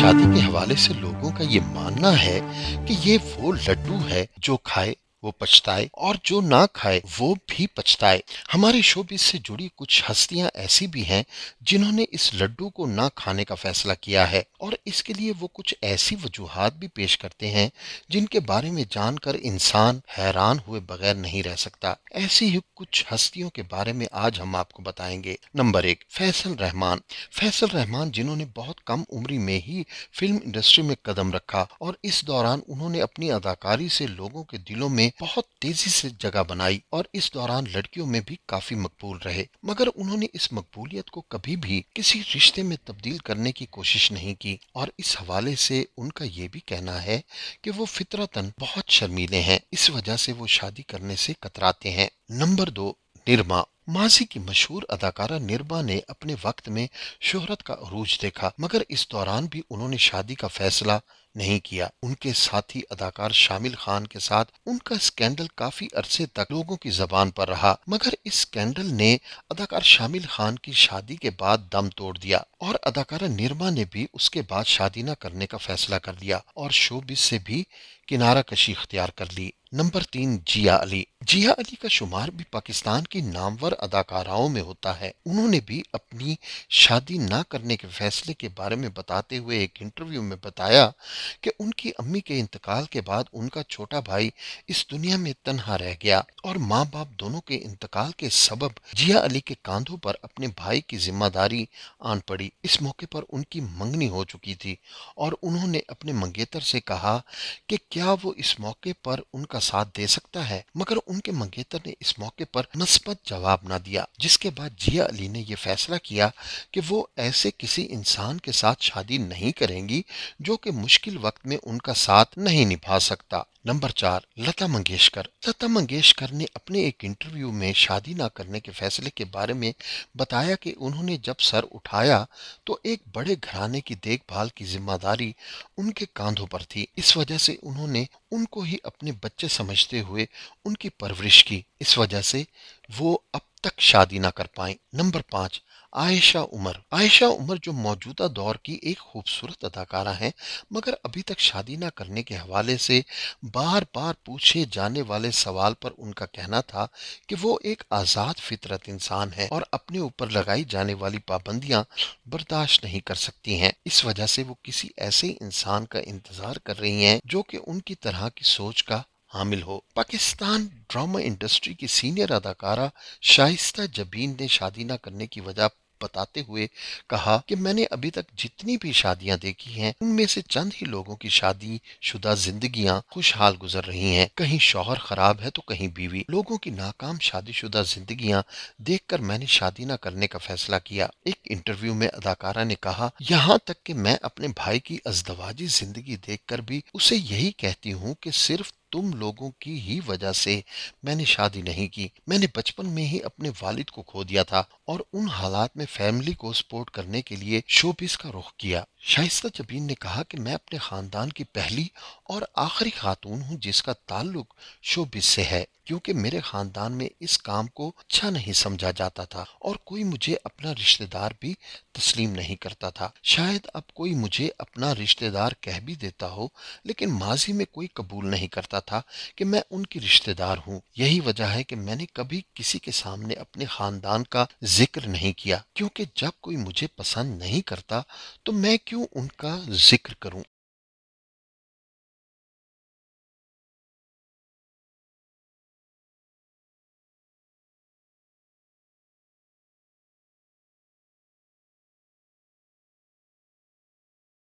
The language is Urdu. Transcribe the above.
شادی کے حوالے سے لوگوں کا یہ ماننا ہے کہ یہ وہ لڈو ہے جو کھائے وہ پچھتائے اور جو نہ کھائے وہ بھی پچھتائے۔ ہمارے شوبز سے جڑی کچھ ہستیاں ایسی بھی ہیں جنہوں نے اس لڈو کو نہ کھانے کا فیصلہ کیا ہے اور اس کے لیے وہ کچھ ایسی وجوہات بھی پیش کرتے ہیں جن کے بارے میں جان کر انسان حیران ہوئے بغیر نہیں رہ سکتا۔ ایسی ہی کچھ ہستیوں کے بارے میں آج ہم آپ کو بتائیں گے۔ نمبر ایک، فیصل رحمان۔ فیصل رحمان جنہوں نے بہت کم عمری میں ہی فلم انڈسٹری میں قدم رکھا اور اس دوران انہوں نے اپنی اداکاری سے لوگوں کے دلوں میں بہت تیزی سے جگہ بنائی اور اس دوران لڑکیوں میں بھی کافی مقبول رہے۔ مگر انہوں نے اس مقبولیت کو کبھی بھی کسی رشتے میں تبدیل کرنے کی کوشش نہیں کی۔ اور اس حوالے سے ان کا یہ بھی کہنا ہے کہ وہ فطرتن بہت شرمیلے ہیں۔ اس وجہ سے وہ شادی کرنے سے کتراتے ہیں۔ نمبر دو، نرما۔ ماضی کی مشہور اداکارہ نرما نے اپنے وقت میں شہرت کا عروج دیکھا، مگر اس دوران بھی انہوں نے شادی کا فیصلہ نہیں کیا۔ ان کے ساتھی اداکار شامل خان کے ساتھ ان کا سکینڈل کافی عرصے تک لوگوں کی زبان پر رہا، مگر اس سکینڈل نے اداکار شامل خان کی شادی کے بعد دم توڑ دیا اور اداکارہ نرما نے بھی اس کے بعد شادی نہ کرنے کا فیصلہ کر لیا اور شو سے بھی کنارہ کشی اختیار کر لی۔ نمبر تین، جیا علی۔ جیا علی کا شمار بھی پاکستان کی نامور اداکاراؤں میں ہوتا ہے۔ انہوں نے بھی اپنی شادی نہ کرنے کے فیصلے کے بارے میں بتاتے ہوئے ایک انٹرویو میں بتایا کہ ان کی امی کے انتقال کے بعد ان کا چھوٹا بھائی اس دنیا میں تنہا رہ گیا اور ماں باپ دونوں کے انتقال کے سبب جیا علی کے کاندھوں پر اپنے بھائی کی ذمہ داری آن پڑی۔ اس موقع پر ان کی منگنی ہو چکی تھی اور انہوں نے اپنے منگیتر سے کہا کہ کیا وہ اس موقع پر ان کا ساتھ دے سکتا ہے؟ مگر ان کے منگیتر نے اس موقع پر مثبت جواب نہ دیا۔ جس کے بعد جیا علی نے یہ فیصلہ کیا کہ وہ ایسے کسی انسان کے ساتھ شادی نہیں کریں گی جو کہ مشکل وقت میں ان کا ساتھ نہیں نبھا سکتا۔ نمبر چار، لتا منگیشکر۔ لتا منگیشکر نے اپنے ایک انٹرویو میں شادی نہ کرنے کے فیصلے کے بارے میں بتایا کہ انہوں نے جب سر اٹھایا تو ایک بڑے گھرانے کی دیکھ بھال کی ذمہ داری ان کے کاندھوں پر تھی۔ اس وجہ سے انہوں نے ان کو ہی اپنے بچے سمجھتے ہوئے ان کی پرورش کی۔ اس وجہ سے وہ اب تک شادی نہ کر پائیں۔ نمبر پانچ عائشہ عمر۔ عائشہ عمر جو موجودہ دور کی ایک خوبصورت اداکارہ ہیں، مگر ابھی تک شادی نہ کرنے کے حوالے سے بار بار پوچھے جانے والے سوال پر ان کا کہنا تھا کہ وہ ایک آزاد فطرت انسان ہے اور اپنے اوپر لگائی جانے والی پابندیاں برداشت نہیں کر سکتی ہیں۔ اس وجہ سے وہ کسی ایسے انسان کا انتظار کر رہی ہیں جو کہ ان کی طرح کی سوچ کا حامل ہو۔ پاکستان ڈرامہ انڈسٹری کی سینئر اداکارہ شائستہ جبین نے شادی نہ کرنے کی وجہ بتاتے ہوئے کہا کہ میں نے ابھی تک جتنی بھی شادیاں دیکھی ہیں، ان میں سے چند ہی لوگوں کی شادی شدہ زندگیاں خوشحال گزر رہی ہیں۔ کہیں شوہر خراب ہے تو کہیں بیوی۔ لوگوں کی ناکام شادی شدہ زندگیاں دیکھ کر میں نے شادی نہ کرنے کا فیصلہ کیا۔ ایک انٹرویو میں اداکارہ نے کہا، یہاں تک کہ میں اپنے بھائی کی ازدواجی زندگی دیکھ کر بھی اسے یہی کہتی ہوں کہ صرف تم لوگوں کی ہی وجہ سے میں نے شادی نہیں کی۔ میں نے بچپن میں ہی اپنے والد کو کھو دیا تھا اور ان حالات میں فیملی کو سپورٹ کرنے کے لیے شوبیس کا رخ کیا۔ شائستہ جبین نے کہا کہ میں اپنے خاندان کی پہلی اور آخری خاتون ہوں جس کا تعلق شوبیس سے ہے، کیونکہ میرے خاندان میں اس کام کو اچھا نہیں سمجھا جاتا تھا اور کوئی مجھے اپنا رشتہ دار بھی تسلیم نہیں کرتا تھا۔ شاید اب کوئی مجھے اپنا رشتہ دار کہہ بھی دیتا ہو، لیکن ماضی میں کوئی قبول نہیں کرتا تھا کہ میں ان کی رشتہ دار ہوں۔ یہی وجہ ہے کہ میں نے کبھی کسی کے سامنے اپنے خاندان کا ذکر نہیں کیا، کیونکہ جب کوئی مجھے پسند نہیں کرتا تو میں کیوں ان کا ذکر کروں؟